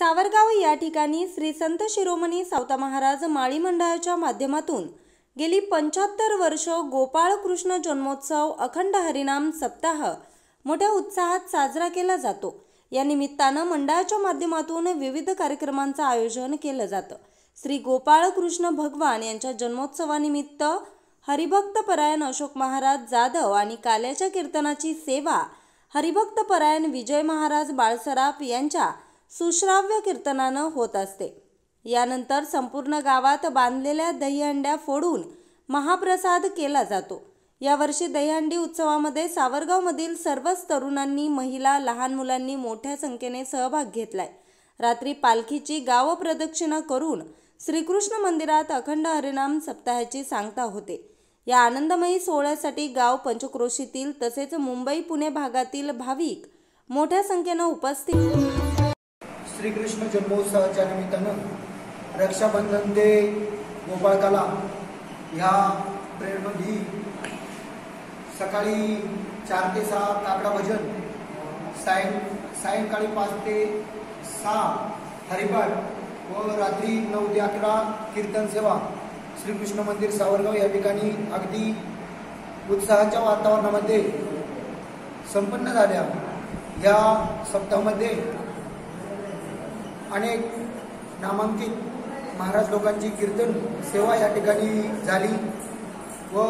सावरगाव या ठिकाणी श्री संत शिरोमणी सावता महाराज माळी मंडळाच्या माध्यमातून गेली पंच्याहत्तर वर्ष गोपाळ कृष्ण जन्मोत्सव अखंड हरिनाम सप्ताह मोठ्या उत्साहात साजरा केला जातो. या निमित्तानं मंडळाच्या माध्यमातून विविध कार्यक्रमांचं आयोजन केलं जातं. श्री गोपाळ कृष्ण भगवान यांच्या जन्मोत्सवानिमित्त हरिभक्त परायण अशोक महाराज जाधव आणि काल्याच्या कीर्तनाची सेवा हरिभक्त परायण विजय महाराज बाळसराफ यांच्या सुश्राव्य कीर्तनानं होत असते. यानंतर संपूर्ण गावात बांधलेल्या दहीहंड्या फोडून महाप्रसाद केला जातो. यावर्षी दहीहंडी उत्सवामध्ये सावरगावमधील सर्वच तरुणांनी महिला लहान मुलांनी मोठ्या संख्येने सहभाग घेतलाय. रात्री पालखीची गाव प्रदक्षिणा करून श्रीकृष्ण मंदिरात अखंड हरिनाम सप्ताहाची सांगता होते. या आनंदमयी सोहळ्यासाठी गाव पंचक्रोशीतील तसेच मुंबई पुणे भागातील भाविक मोठ्या संख्येनं उपस्थित श्रीकृष्ण जन्मोत्सवाच्या निमित्तानं रक्षाबंधन ते गोपाळकाला ह्या प्रेरमध्ये सकाळी चार ते सहा काकडा भजन सायं सायंकाळी पाच ते सहा हरिपाठ व रात्री नऊ ते अकरा कीर्तन सेवा. श्रीकृष्ण मंदिर सावरगाव या ठिकाणी अगदी उत्साहाच्या वातावरणामध्ये संपन्न झाल्या. या सप्ताहामध्ये अनेक नामांकित महाराज लोकांची कीर्तन सेवा या ठिकाणी झाली व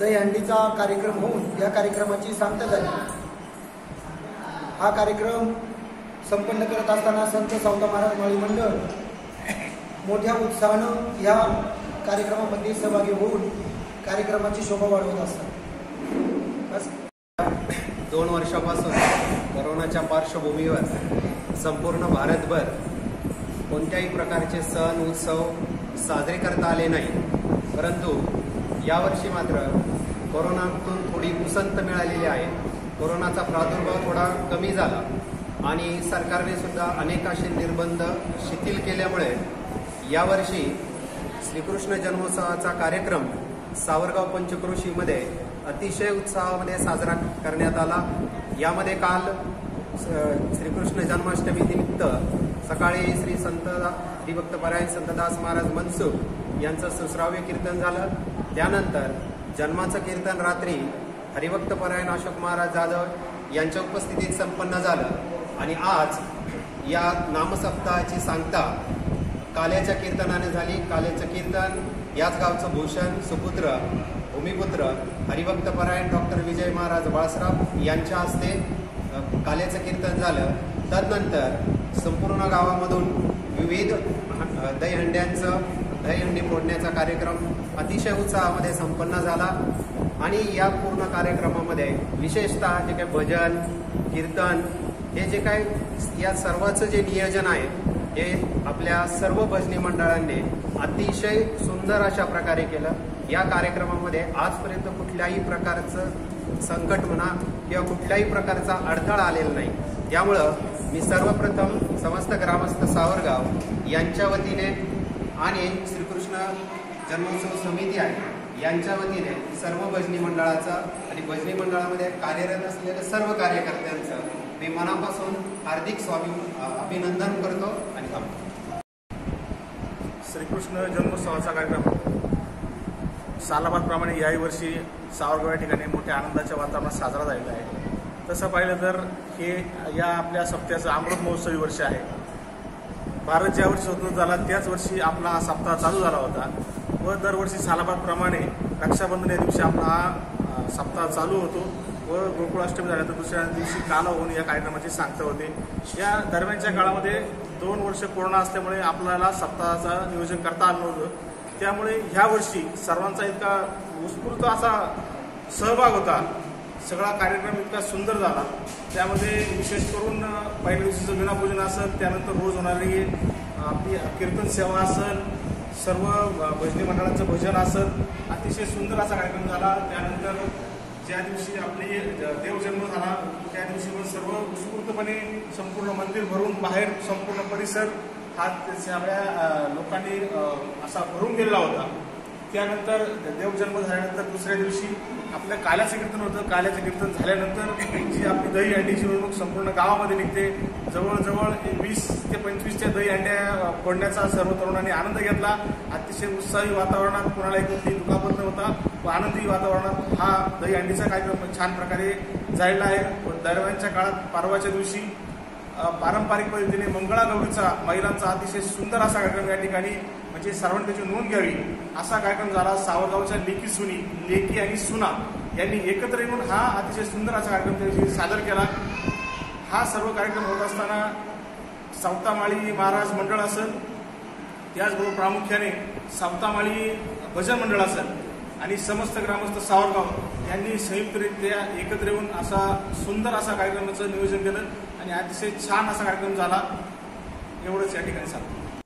दहीहंडीचा कार्यक्रम होऊन या कार्यक्रमाची सांगता झाली. हा कार्यक्रम संपन्न करत असताना संत सावता महाराज माळी मंडळ मोठ्या उत्साहानं या कार्यक्रमामध्ये सहभागी होऊन कार्यक्रमाची शोभा वाढवत असतात. बस. दोन वर्षापासून करोनाच्या पार्श्वभूमीवर संपूर्ण भारतभर कोणत्याही प्रकारचे सण उत्सव साजरे करता आले नाही. परंतु यावर्षी मात्र कोरोनातून थोडी उसंत मिळालेली आहे. कोरोनाचा प्रादुर्भाव थोडा कमी झाला आणि सरकारने सुद्धा अनेक असे निर्बंध शिथिल केल्यामुळे यावर्षी श्रीकृष्ण जन्मोत्सवाचा कार्यक्रम सावरगाव पंचक्रोशीमध्ये अतिशय उत्साहामध्ये साजरा करण्यात आला. यामध्ये काल श्रीकृष्ण जन्माष्टमी निमित्त सकाळी श्री संत हरिभक्त परायण संतदास महाराज मनसुख यांचं सुश्राव्य कीर्तन झालं. त्यानंतर जन्माचं कीर्तन रात्री हरिभक्त परायण अशोक महाराज जाधव यांच्या उपस्थितीत संपन्न झालं. आणि आज या नामसप्ताहाची सांगता काल्याच्या कीर्तनाने झाली. काल्याचं कीर्तन याच गावचं भूषण सुपुत्र भूमिपुत्र हरिभक्त परायण डॉक्टर विजय महाराज बाळसराव यांच्या हस्ते काल्याचं कीर्तन झालं. तदनंतर संपूर्ण गावामधून विविध दहीहंड्यांचं दहीहंडी फोडण्याचा कार्यक्रम अतिशय उत्साहामध्ये संपन्न झाला. आणि या पूर्ण कार्यक्रमामध्ये विशेषतः जे काही भजन कीर्तन हे जे काय या सर्वाचं जे नियोजन आहे हे आपल्या सर्व भजनी मंडळांनी अतिशय सुंदर अशा प्रकारे केलं. या कार्यक्रमामध्ये आजपर्यंत कुठल्याही प्रकारचं संकट म्हणा किंवा कुठल्याही प्रकारचा अडथळा आलेला नाही. त्यामुळं मी सर्वप्रथम समस्त ग्रामस्थ सावरगाव यांच्या वतीने आणि श्रीकृष्ण जन्मोत्सव समिती आहे यांच्या वतीने सर्व भजनी मंडळाचा आणि भजनी मंडळामध्ये कार्यरत असलेल्या सर्व कार्यकर्त्यांचं मी मनापासून हार्दिक स्वामी अभिनंदन करतो आणि थांबतो. श्रीकृष्ण जन्मोत्सवाचा कार्यक्रम. सालाबादप्रमाणे याही वर्षी सावरगाव या ठिकाणी मोठ्या आनंदाच्या वातावरणात साजरा झालेला आहे. तसं पाहिलं तर हे या आपल्या सप्त्याचं अमृत महोत्सवी वर्ष आहे. भारत ज्या वर्षी स्वतंत्र झाला त्याच वर्षी आपला हा सप्ताह चालू झाला होता. व दरवर्षी सालाबादप्रमाणे रक्षाबंधन या दिवशी आपला हा सप्ताह चालू होतो. व गोकुळाष्टमी झाल्यानंतर दुसऱ्या दिवशी काला होऊन या कार्यक्रमाची सांगता होते. या दरम्यानच्या काळामध्ये दोन वर्ष कोरोना असल्यामुळे आपल्याला सप्ताहाचं नियोजन करता आलं नव्हतं. त्यामुळे ह्या वर्षी सर्वांचा इतका उत्स्फूर्त असा सहभाग होता. सगळा कार्यक्रम इतका सुंदर झाला. त्यामध्ये विशेष करून पहिल्या दिवशीचं विनापूजन असेल त्यानंतर रोज होणारी आपली कीर्तन सेवा असेल सर्व भजनी मंडळाचं भजन असेल अतिशय सुंदर असा कार्यक्रम झाला. त्यानंतर ज्या दिवशी आपली देवजन्म झाला त्या दिवशी पण सर्व उत्स्फूर्तपणे संपूर्ण मंदिर भरून बाहेर संपूर्ण परिसर हा सगळ्या लोकांनी असा भरून गेलेला होता. त्यानंतर देवजन्म झाल्यानंतर दुसऱ्या दिवशी आपलं काल्याचं कीर्तन होतं. काल्याचं कीर्तन झाल्यानंतर जी आपली दही अंडीची मिरवणूक संपूर्ण गावामध्ये निघते. जवळजवळ वीस ते पंचवीसच्या दही अंड्या फोडण्याचा सर्व तरुणांनी आनंद घेतला. अतिशय उत्साही वातावरणात कुणाला एक कुठली दुखापत नव्हता व आनंदी वातावरणात हा दही अंडीचा कार्यक्रम छान प्रकारे जायला आहे. व दरम्यानच्या काळात परवाच्या दिवशी पारंपरिक पद्धतीने मंगळागौरीचा महिलांचा अतिशय सुंदर असा कार्यक्रम या ठिकाणी म्हणजे सर्वांनी त्याची नोंद घ्यावी. असा कार्यक्रम झाला. सावरगावच्या लेकी सुनी लेकी आणि सुना यांनी एकत्र येऊन हा अतिशय सुंदर असा कार्यक्रम त्यांनी सादर केला. हा सर्व कार्यक्रम होत असताना सावतामाळी महाराज मंडळ असेल त्याचबरोबर प्रामुख्याने सावतामाळी भजन मंडळ असेल आणि समस्त ग्रामस्थ सावरगाव यांनी संयुक्तरित्या एकत्र येऊन असा सुंदर असा कार्यक्रमाचं नियोजन केलं आणि अतिशय छान असा कार्यक्रम झाला. एवढंच या ठिकाणी सांगतो.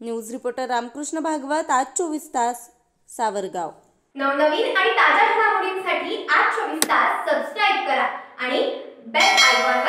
न्यूज रिपोर्टर रामकृष्ण भागवत आज चोवीस तास सावरगाव. नवनवीन आणि ताज्या घडामोडींसाठी आज चोवीस तास सबस्क्राईब करा आणि बेल आयकॉन